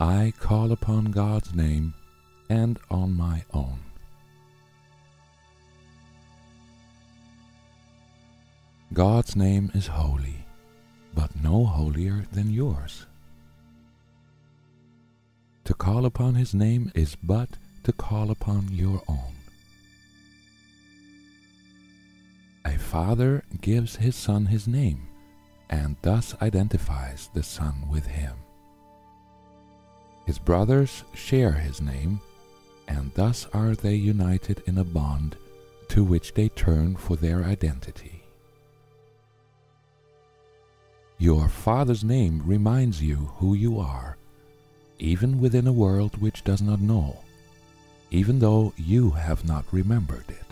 I call upon God's name and on my own. God's name is holy, but no holier than yours. To call upon his name is but to call upon your own. A father gives his son his name and thus identifies the son with him. His brothers share his name, and thus are they united in a bond to which they turn for their identity. Your father's name reminds you who you are, even within a world which does not know, even though you have not remembered it.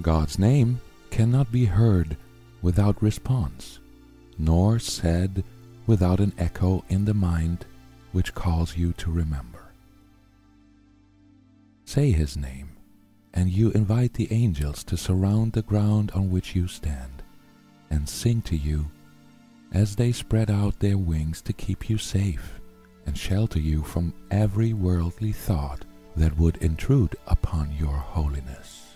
God's name cannot be heard without response, nor said without an echo in the mind which calls you to remember. Say his name, and you invite the angels to surround the ground on which you stand, and sing to you as they spread out their wings to keep you safe and shelter you from every worldly thought that would intrude upon your holiness.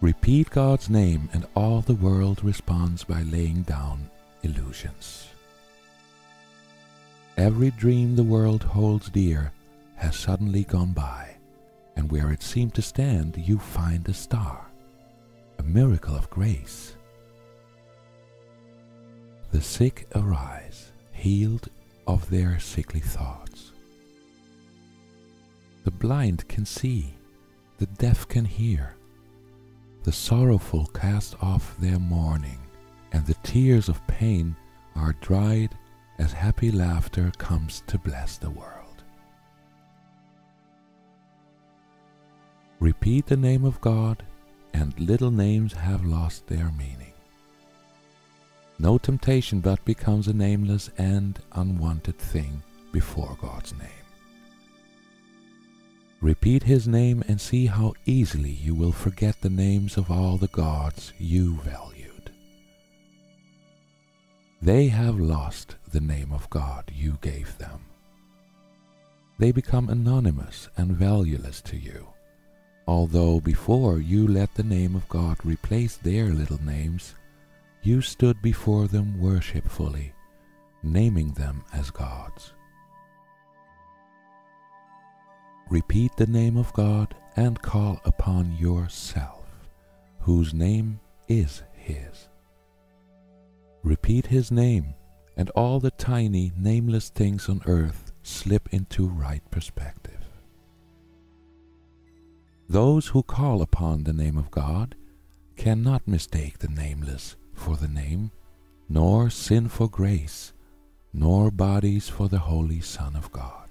Repeat God's name and all the world responds by laying down illusions. Every dream the world holds dear has suddenly gone by, and where it seemed to stand you find a star, a miracle of grace. The sick arise, healed of their sickly thoughts. The blind can see, the deaf can hear, the sorrowful cast off their mourning, and the tears of pain are dried as happy laughter comes to bless the world. Repeat the name of God, and little names have lost their meaning. No temptation but becomes a nameless and unwanted thing before God's name. Repeat his name and see how easily you will forget the names of all the gods you valued. They have lost the name of God you gave them. They become anonymous and valueless to you, although before you let the name of God replace their little names, you stood before them worshipfully, naming them as gods. Repeat the name of God and call upon yourself, whose name is His. Repeat His name, and all the tiny, nameless things on earth slip into right perspective. Those who call upon the name of God cannot mistake the nameless for the name, nor sin for grace, nor bodies for the Holy Son of God.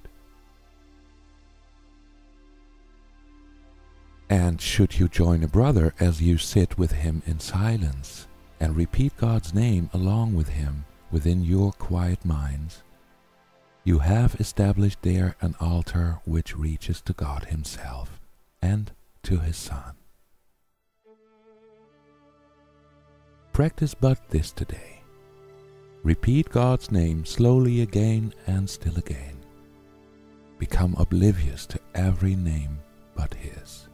And should you join a brother as you sit with him in silence and repeat God's name along with him within your quiet minds, you have established there an altar which reaches to God Himself and to His Son. Practice but this today. Repeat God's name slowly again and still again. Become oblivious to every name but His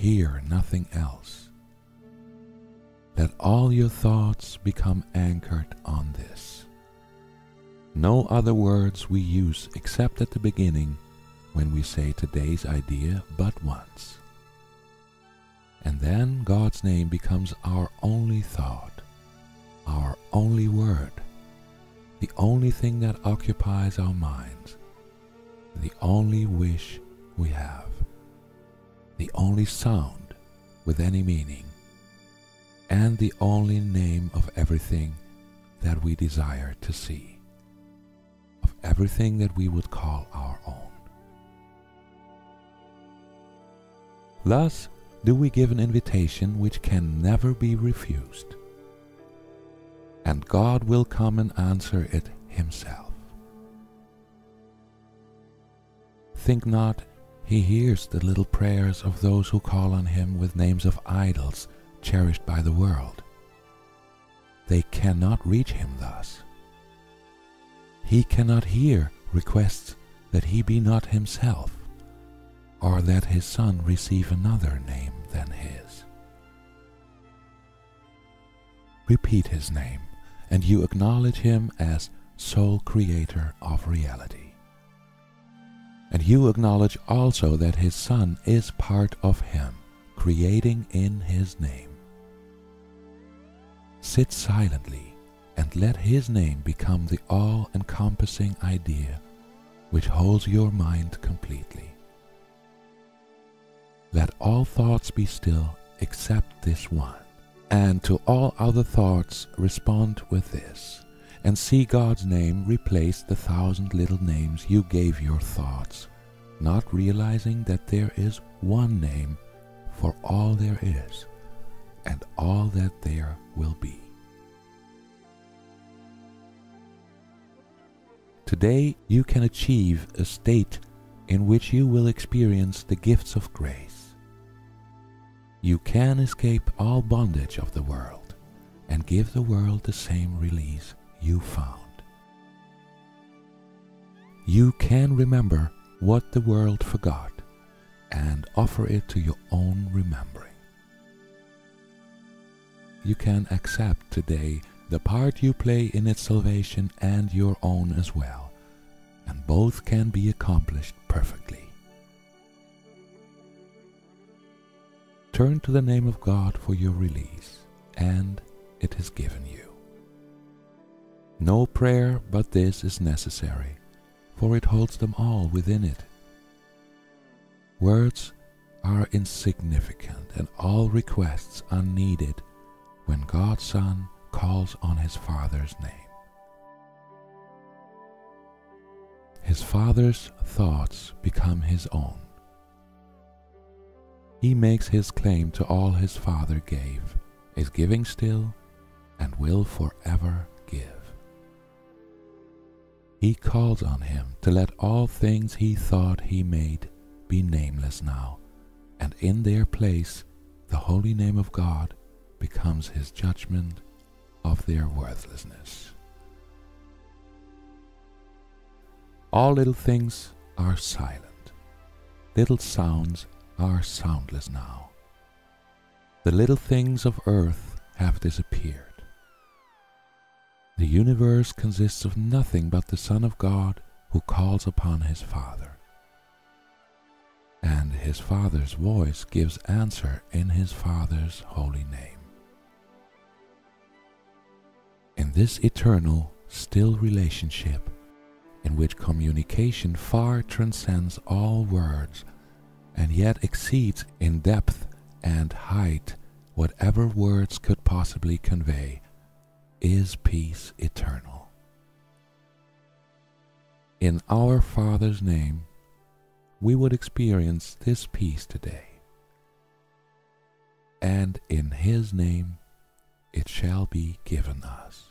hear nothing else. Let all your thoughts become anchored on this. No other words we use except at the beginning when we say today's idea but once. And then God's name becomes our only thought, our only word, the only thing that occupies our minds, the only wish we have the only sound with any meaning, and the only name of everything that we desire to see, of everything that we would call our own. Thus do we give an invitation which can never be refused, and God will come and answer it Himself. Think not he hears the little prayers of those who call on him with names of idols cherished by the world. they cannot reach him thus. He cannot hear requests that he be not himself, or that his son receive another name than his. Repeat his name, and you acknowledge him as sole creator of reality. You acknowledge also that his son is part of him, creating in his name. Sit silently and let his name become the all encompassing idea which holds your mind completely. Let all thoughts be still except this one, and to all other thoughts respond with this, and see God's name replace the thousand little names you gave your thoughts, not realizing that there is one name for all there is and all that there will be. Today you can achieve a state in which you will experience the gifts of grace. You can escape all bondage of the world and give the world the same release you found. You can remember what the world forgot and offer it to your own remembering. You can accept today the part you play in its salvation and your own as well, and both can be accomplished perfectly. Turn to the name of God for your release, and it is given you. No prayer but this is necessary, for it holds them all within it. Words are insignificant, and all requests unneeded when God's Son calls on his Father's name. His Father's thoughts become his own. He makes his claim to all his Father gave, is giving still, and will forever give. He calls on him to let all things he thought he made be nameless now, and in their place the holy name of God becomes his judgment of their worthlessness. All little things are silent. Little sounds are soundless now. The little things of earth have disappeared. The universe consists of nothing but the Son of God who calls upon his Father. And his Father's voice gives answer in his Father's holy name. In this eternal, still relationship, in which communication far transcends all words and yet exceeds in depth and height whatever words could possibly convey, is peace eternal. In our Father's name, we would experience this peace today. And in His name, it shall be given us.